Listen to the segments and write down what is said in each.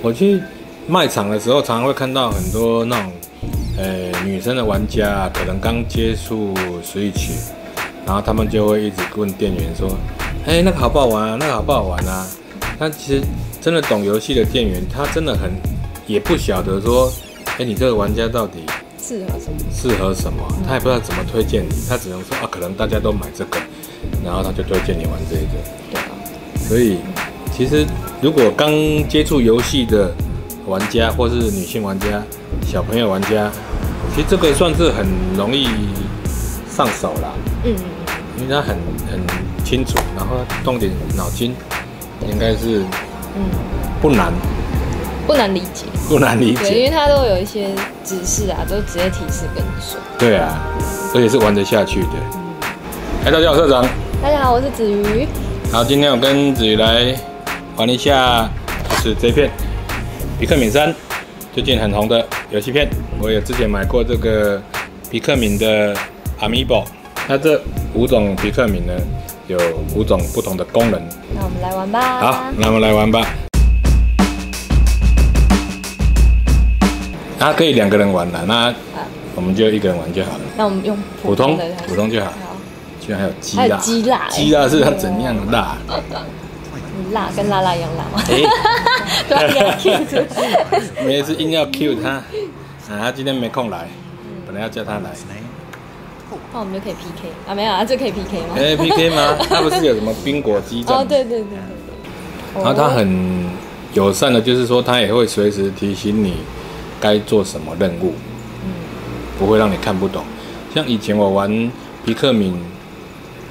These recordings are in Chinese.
我去卖场的时候，常常会看到很多那种，呃，女生的玩家啊，可能刚接触 Switch，然后他们就会一直问店员说：“哎，那个好不好玩啊？那个好不好玩啊？”但其实真的懂游戏的店员，他真的很也不晓得说，哎，你这个玩家到底适合什么？适合什么？他也不知道怎么推荐你，他只能说啊，可能大家都买这个，然后他就推荐你玩这个。对啊，所以其实如果刚接触游戏的玩家，或是女性玩家、小朋友玩家，其实这个算是很容易上手啦，嗯，因为他很很清楚，然后动点脑筋，应该是嗯，不难不难理解。不难理解，因解。为它都有一些指示啊，都直接提示跟你说。对啊，而且是玩得下去的。哎，大家好，社长。大家好，我是子瑜。好，今天我跟子瑜来玩一下，就是这片皮克敏三，最近很红的游戏片。我有之前买过这个皮克敏的 Amiibo，那这五种皮克敏呢，有五种不同的功能。那我们来玩吧。好，那我们来玩吧。它可以两个人玩的，那，我们就一个人玩就好了。那我们用普通的普通就好。好，居然还有鸡辣，鸡辣欸鸡辣是要怎样的辣？你辣跟辣辣一样辣吗？哎 对啊，给他 Q。每次硬要 Q 他，啊，他今天没空来，本来要叫他来。那我们就可以 PK 啊？没有啊，这可以 PK 吗？哎，PK 吗？他不是有什么冰果机战？哦，对对对对对。然后他很友善的，就是说他也会随时提醒你该做什么任务，不会让你看不懂。像以前我玩皮克敏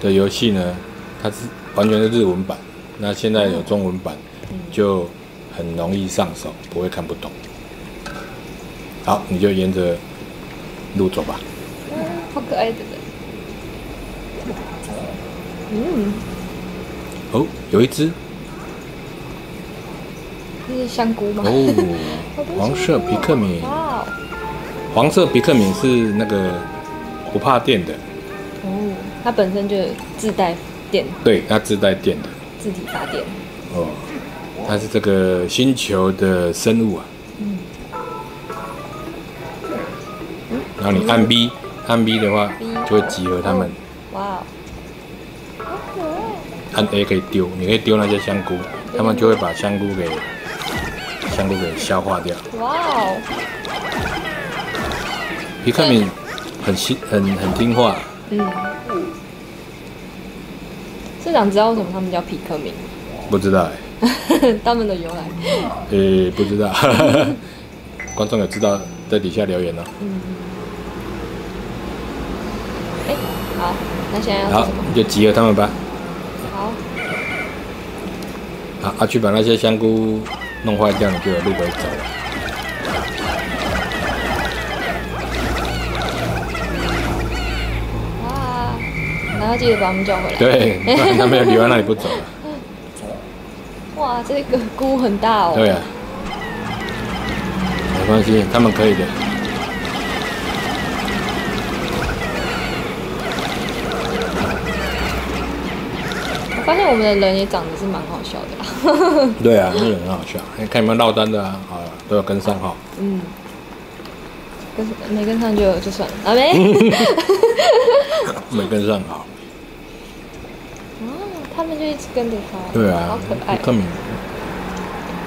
的游戏呢，它是完全是日文版，那现在有中文版，就很容易上手，不会看不懂。好，你就沿着路走吧。嗯，好可爱的人。嗯，哦，有一只这是香菇吗？哦 黄色皮克敏，黄色皮克敏是那个不怕电的，哦，它本身就自带电，对，它自带电的。自己发电。哦，它是这个星球的生物啊。嗯然后你按 B，按 B 的话就会集合它们，哇哦，好可爱。按 A 可以丢，你可以丢那些香菇，它们就会把香菇给香菇给消化掉。哇哦，皮克敏很听很很听话，嗯。社长知道为什么他们叫皮克明？不知道哎、他们的由来。呃、不知道，观众有知道在底下留言哦。嗯。哎，好，那现在要好就集合他们吧。好，好，啊，去把那些香菇弄坏掉，你就有路可以走了。然后记得把他们叫回来。对，不然他们要留在那里不走了。哇，这个菇很大哦。对啊，没关系，他们可以的。我发现我们的人也长得是蛮好笑的啦。对啊，那人很好笑。哎看有没有落单的啊？好了，都有跟上哈。嗯，跟没跟上就就算了，啊没。没跟上好。哦，他们就一直跟着他。对啊好可，爱。克敏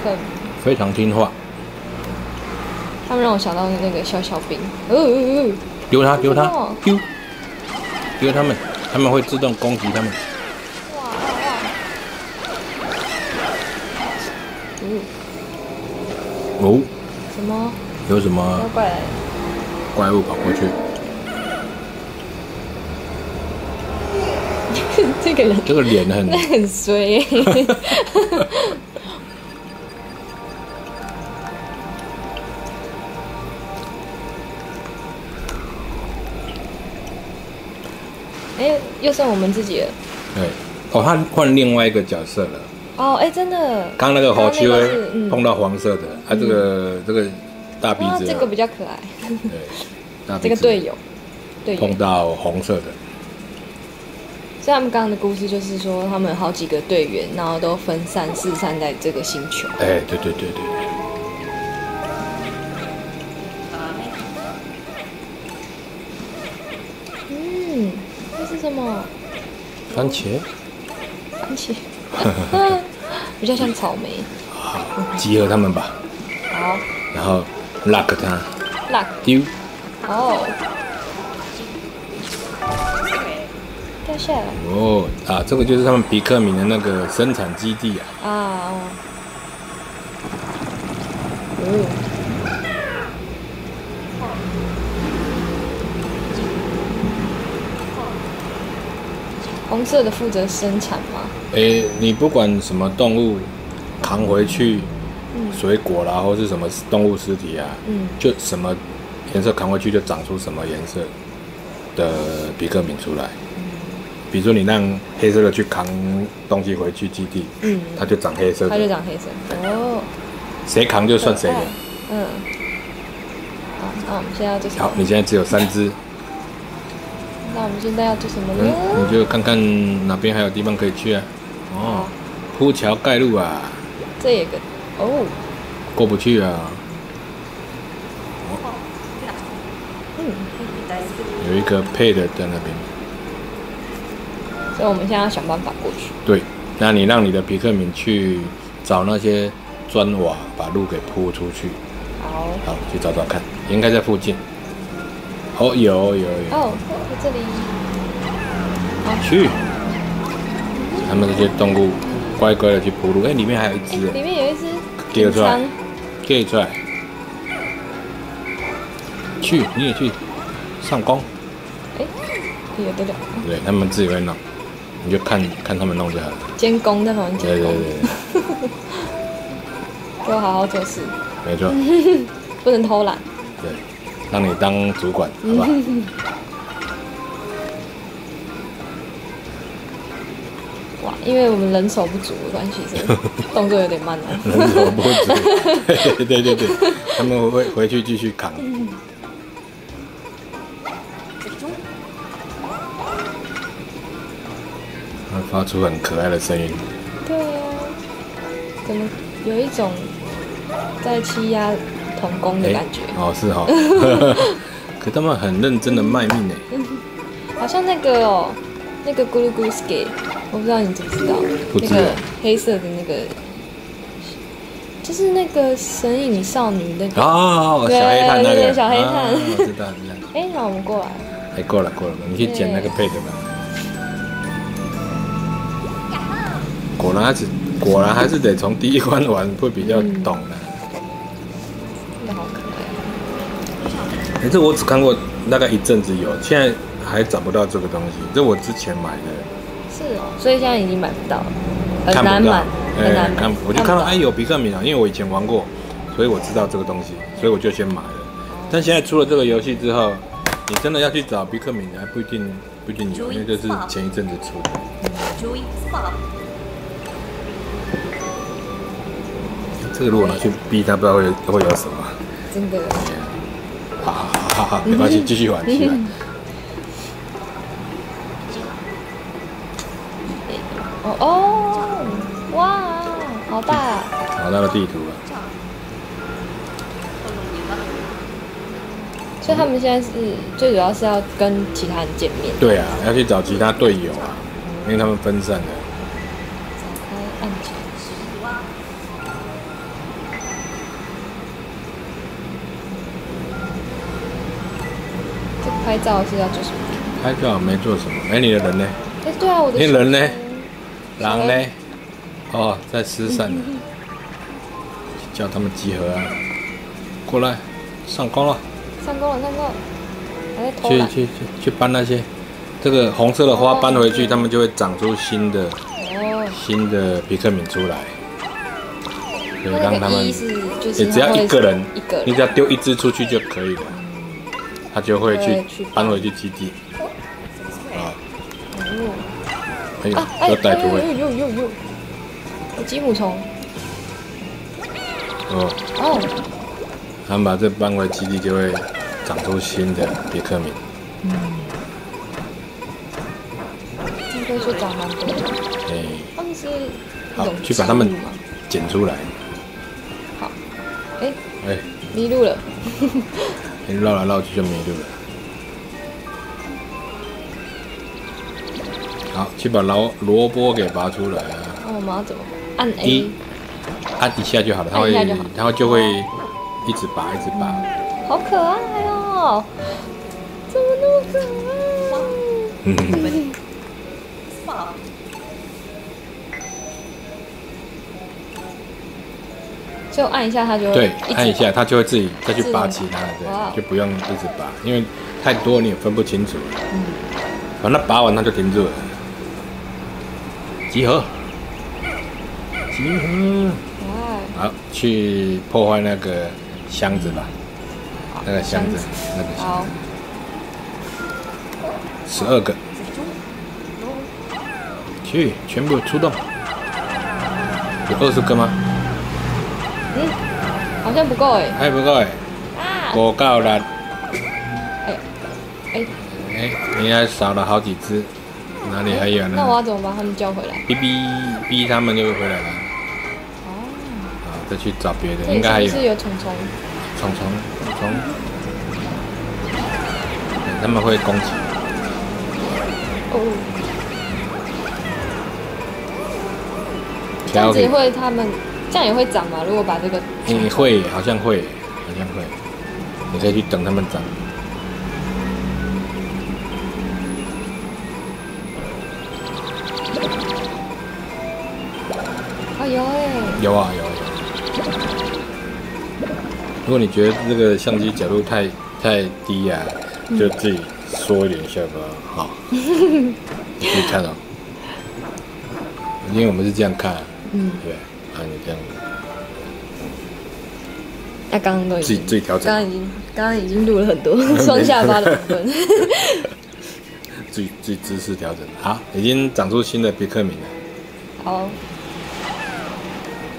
可非常听话，他们让我想到那个小小兵。哦哦哦，丢他丢它哦丢，丢他们，他们会自动攻击他们。哇哇哇！嗯，哦，什么？有什么怪？怪物跑过去？这个人这个脸很那很衰欸。哎，又剩我们自己了。对。哦，他换另外一个角色了。哦，哎，真的。刚刚那个火球碰到黄色的，啊，这个这个大鼻啊，子啊，这个比较可爱。对，大鼻子这个队友，队友。碰到红色的，所以他们刚刚的故事就是说，他们好几个队员，然后都分散四散在这个星球。哎，对对对对。嗯，这是什么？番茄。番茄。比较像草莓。好，集合他们吧。好。然后，luck 他。luck。丢。哦。掉下来哦啊，这个就是他们皮克敏的那个生产基地啊。啊哦。哦，红色的负责生产吗？诶，你不管什么动物扛回去，水果啦，或是什么动物尸体啊，嗯就什么颜色扛回去就长出什么颜色的比克敏出来。比如说你让黑色的去扛东西回去基地，嗯，它就长黑色它就，长黑色。哦，谁扛就算谁的。嗯。好，那我们现在要做什么好，？你现在只有三只，那我们现在要做什么嗯，呢？你就看看哪边还有地方可以去啊。哦，铺桥盖路啊，这有个哦，过不去啊。嗯，有一个配的在那边。所以我们现在要想办法过去。对，那你让你的皮克敏去找那些砖瓦，把路给铺出去。好，好，去找找看，应该在附近。哦，有有有，哦，在这里。去。他们这些动物乖乖的去铺路。哎、里面还有一哎，只，里面有一只给出来金可以出来。去，你也去上工。仓，哎，有得了，对他们自己会弄，你就看看他们弄就好了。监工在旁边监工，对对对对，给我好好做事，没错，不能偷懒。对，让你当主管，好吧？哇，因为我们人手不足的关系，所以动作有点慢啊。人手不足，对对对对，他们会回去继续扛。会发出很可爱的声音，对啊，怎么有一种在欺压童工的感觉？哦是哈、可他们很认真的卖命呢。好像那个哦，那个咕噜咕噜 ski，我不知道你知不知道，不知道那个黑色的那个，就是那个神隐少女那个。哦，小黑炭那个，对对对小黑炭啊我知道知道。哎、那我们过来，哎，过了过了，你去捡那个配的吧。果然还是果然还是得从第一关玩会比较懂的。真的好可爱。可是我只看过大概一阵子有，现在还找不到这个东西。这我之前买的，是哦，所以现在已经买不到了，很难买，，很哎难买。看我就看到哎有皮克敏啊，因为我以前玩过，所以我知道这个东西，所以我就先买了。但现在出了这个游戏之后，你真的要去找皮克敏，还不一定不一定有，因为这是前一阵子出的。这个如果拿去逼他，不知道会会有什么。真的。好好好好，没关系，继续玩，继续玩。哦哦，哇，好大、啊！找到了地图啊，所以他们现在是最主要是要跟其他人见面。对啊，要去找其他队友啊，因为他们分散了。拍照是要做什么？拍照没做什么，哎，你的人呢？哎、对啊，我的你人呢？狼呢？哦，在失散了，叫他们集合啊，过来，上工了，上工了，上工了，还在偷。去去去去搬那些，这个红色的花搬回去，他们就会长出新的哦，新的皮克敏出来，所以让他们你只要一个人一个，人。你只要丢一只出去就可以了，他就会去搬回去基地。啊，哦哎呦。啊，哎，有歹徒哎，呦呦呦呦，有吉姆虫哦，哦，他们把这搬回基地就会长出新的皮克敏。应该说长蛮多的。哎，他们是一好种去把它们捡出来。好，哎，哎，迷路了。你绕来绕去就没路了。好，去把萝萝卜给拔出来啊！那我们要怎么按一 A？按一下就好了，它会它会就会一直拔，一直拔。好可爱哦！怎么那么可爱？嗯就按一下它就会对，按一下它就会自己再去拔其他的，对，就不用一直拔，因为太多你也分不清楚。嗯，把它拔完它就停住了。集合，集合。好，去破坏那个箱子吧，那个箱子，那个箱子，十二个，去全部出动。有二十个吗？嗯，好像不够哎。还不够哎，啊，我够了。哎哎，哎，你还少了好几只，哪里还有呢那我？要怎么把它们叫回来？逼逼逼他们就会回来了。哦，好，再去找别的，应该还有是有虫虫？虫虫虫，嗯他们会攻击。哦，这样子会他们这样也会长吗？如果把这个你会好像会，好像会，你可以去等他们长。哦有哎，有啊有啊有。如果你觉得这个相机角度太太低啊，就自己缩一点下巴好。你可以看哦，因为我们是这样看，嗯，对，啊你这样那刚刚都已自己经，自己调整刚，刚已经刚刚已经录了很多 双下巴的部分。自己自己姿势调整。好，已经长出新的别克名了，好，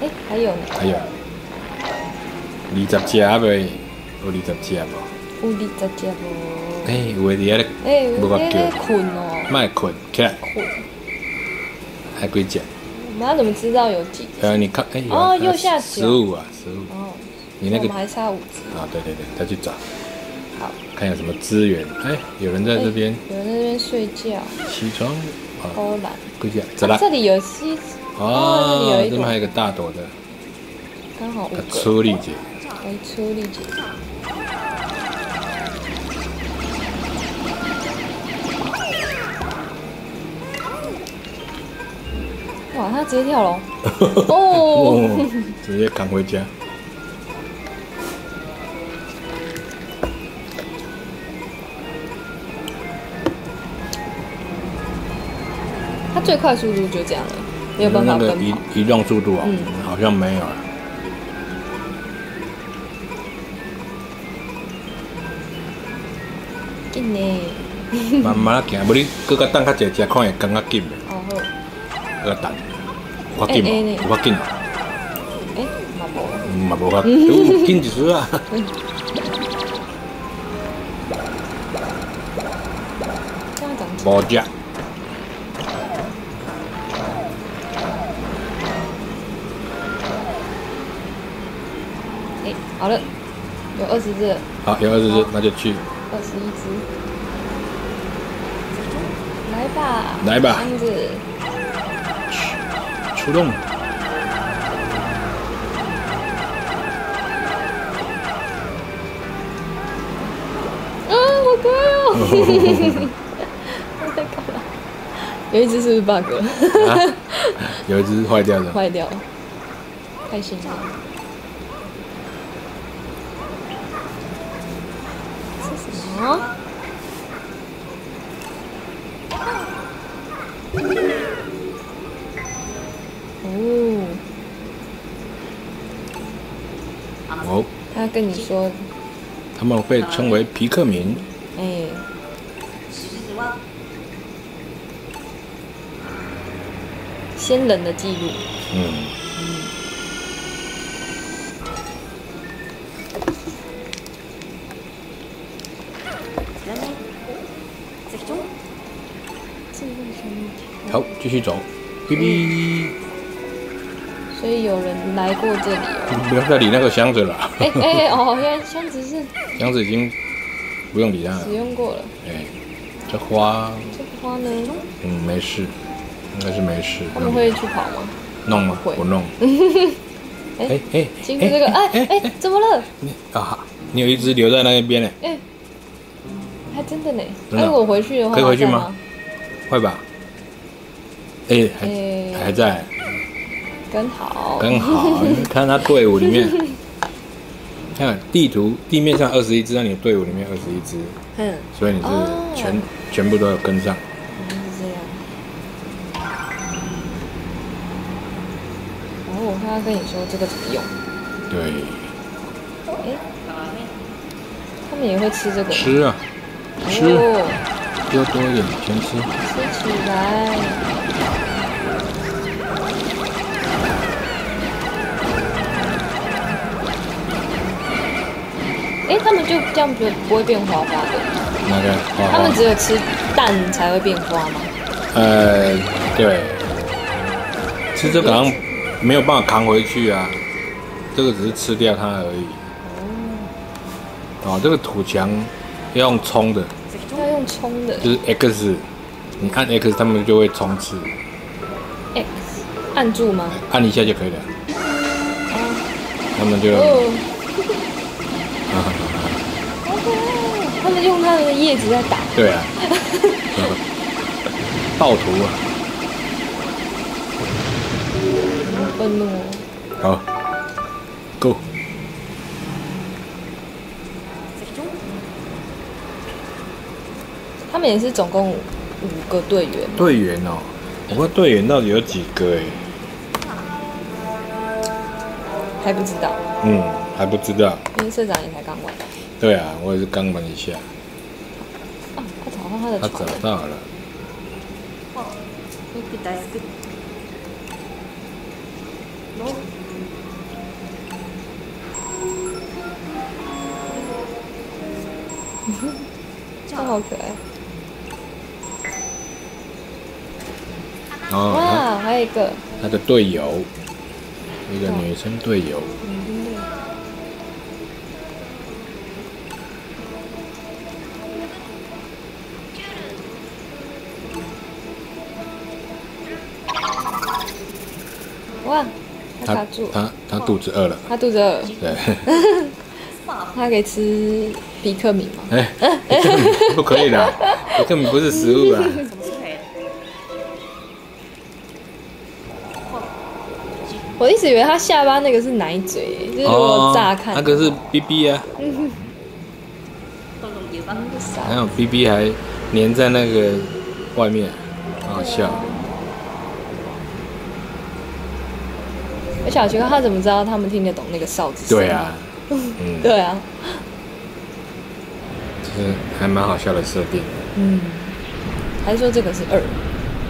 哎，还有呢，还有二十只未？有二十只无？有你在家不？哎，有的伫遐咧，哎，无法叫那个困哦，卖困起来，困。还几只？我们要怎么知道有几只？呃，你看，哎，有哦右下角十五啊，十五。哦，你那个还差五只。啊，对对对，再去找，好，看有什么资源。哎，有人在这边哎有人在这边睡觉，起床，啊，偷懒。几只？十啦啊。这里有西，哦这里有哦，一朵这边还有一个大朵的，刚好五它个。出力姐。哎出力姐。哇，他直接跳楼！哦，哦，直接赶回家。他最快速度就这样了，没有办法那个移。移动速度啊嗯，好像没有了。紧呢，慢慢行，无你搁较等较济只，看会更较紧的，哦好，搁较等。有较紧哎哎呢无？有较紧哦，哎，马博，嗯嘛无较有紧一丝啊。这样长无只，哎，好了，有二十只，好，有二十只，那就去。二十一只，来吧，来吧。箱子，出动。啊，好乖哦！我在干嘛？有一只是不是 bug 了？啊，有一只坏掉的。坏掉了，太新了。是什么？他跟你说，他们被称为皮克民。哎、先人的记录。嗯。好，继续走。哔哔，所以有人来过这里哦。不要再理那个箱子了，哎哎哎哦，原来箱子是箱子已经不用理它了使。用过了。哎，这花这个花呢？嗯，没事，应该是没事。他们会去跑吗？弄吗？不弄。哎 哎哎，经过这个，哎哎，怎么了？你啊，你有一只留在那边呢，哎，还真的呢。那我回去的话，可以回去在吗？会吧？哎，哎还还在，跟好，刚好。你看他队伍里面，看地图地面上二十一只，那你的队伍里面二十一只，嗯，所以你是哦全全部都有跟上。原来是这样。然后我刚刚跟你说这个怎么用，对，哎，他们也会吃这个，吃啊，吃，哦，多多一点，全吃。吃起来。们就这样不不会变花花的，那个花他们，只有吃蛋才会变花吗？呃，对，吃这个好像没有办法扛回去啊，这个只是吃掉它而已。哦，这个土墙要用冲的，要用冲的。就是 X，你按 X 他们就会冲刺，X，按住吗？按一下就可以了。他们就，哦，叶子在打，对啊，暴徒啊，好愤怒。哦。好，Go，他们也是总共五五个队员，队员哦，我问队员到底有几个哎？还不知道，嗯，还不知道。因为社长也才刚完。对啊，我也是刚玩一下，啊，他找到他的他找船了。到了。这好可爱。哦，哇，还有一个，他他的队友，一个女生队友，哇，他他卡住，他他肚子饿了，他肚子饿，对，他可以吃比克米吗？哎，不可以的，比克米不是食物啊。我一直以为他下巴那个是奶嘴，就是乍看，哦那个是 B B 啊，还有 B B 还粘在那个外面，好好笑。我觉得他怎么知道他们听得懂那个哨子声？对啊，嗯，对啊，就是还蛮好笑的设定。嗯，还是说这个是二，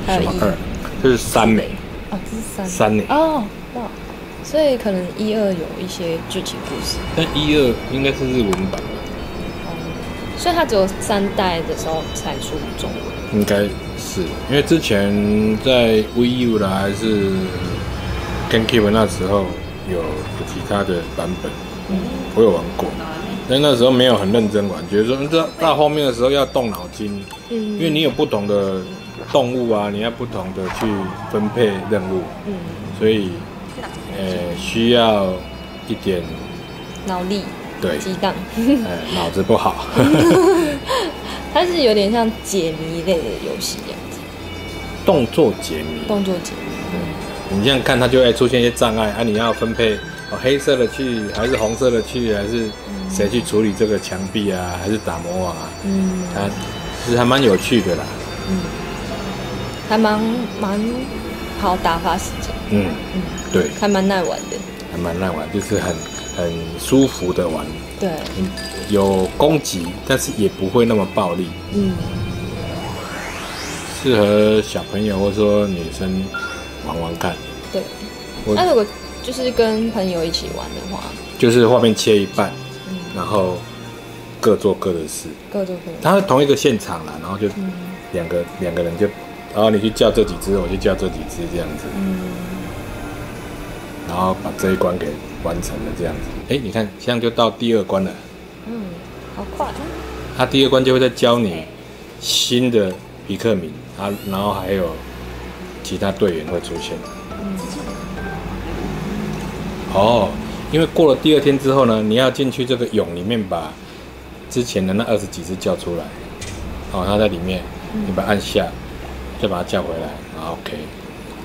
还有一什么二？这是三枚，哦，这是三。三枚，哦，哇，所以可能一二有一些剧情故事，但一二应该是日文版吧？所以它只有三代的时候才出中文。应该是，因为之前在 VU 的，还是 GameCube 那时候有其他的版本，我有玩过，但那时候没有很认真玩，觉得说这到后面的时候要动脑筋，嗯。因为你有不同的动物啊，你要不同的去分配任务，嗯，所以呃需要一点脑力对，激荡，呃脑子不好，它是有点像解谜类的游戏这样子，动作解谜，动作解谜。你这样看，它就会出现一些障碍啊！你要分配哦，黑色的去，还是红色的去，还是谁去处理这个墙壁啊，还是打魔王啊？嗯它其实还蛮有趣的啦。嗯，还蛮蛮好打发时间，嗯，对，还蛮耐玩的。还蛮耐玩，就是很很舒服的玩，对，嗯有攻击，但是也不会那么暴力，嗯，适合小朋友或者说女生玩玩看。对。我那如果就是跟朋友一起玩的话，就是画面切一半，嗯然后各做各的事。各做各的。它是同一个现场啦，然后就嗯两个两个人就，然后你去叫这几只，我就叫这几只这样子，嗯，然后把这一关给完成了这样子。哎，你看，这样就到第二关了。嗯，好快。他第二关就会再教你新的皮克敏啊，然后还有其他队员会出现。哦，因为过了第二天之后呢，你要进去这个蛹里面把之前的那二十几只叫出来。哦，它在里面，你把它按下，再把它叫回来，然后 OK，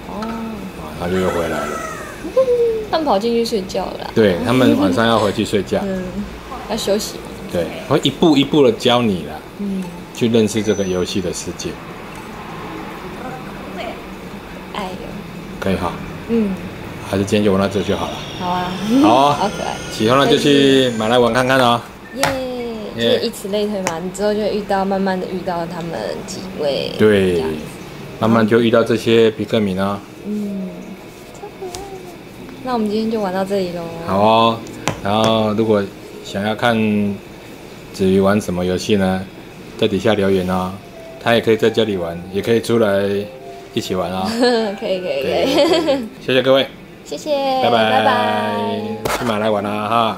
哦，啊，它就又回来了。他们跑进去睡觉了。对他们晚上要回去睡觉，嗯，要休息嘛。对，会一步一步的教你啦，嗯，去认识这个游戏的世界，哎呦，可以哈。嗯，还是今天就玩到这就好了。好啊，好啊好可爱，喜欢了就去买来玩看看哦。耶！就是以此类推嘛，你之后就会遇到，慢慢的遇到他们几位。这对，慢慢就遇到这些皮克敏啊。嗯。那我们今天就玩到这里喽。好哦，然后如果想要看子瑜玩什么游戏呢，在底下留言哦。他也可以在家里玩，也可以出来一起玩啊、可以可以可以，谢谢各位，谢谢，拜拜，拜拜。去买来玩啦哈。